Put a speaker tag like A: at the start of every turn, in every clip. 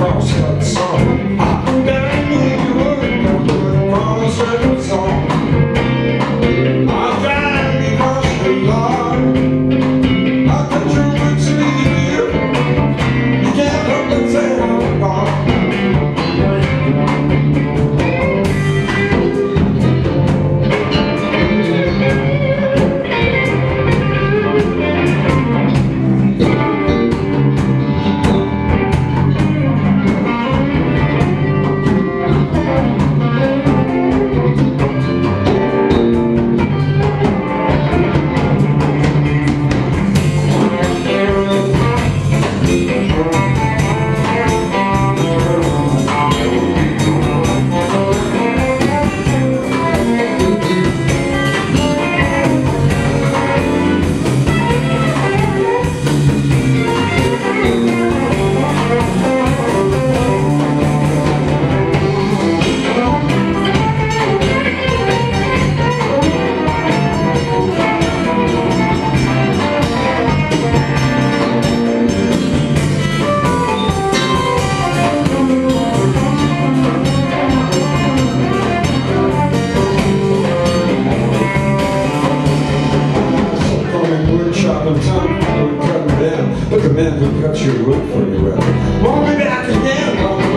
A: crosscut song. Look at man who cuts your rope for you. Won't be back again.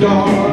A: dark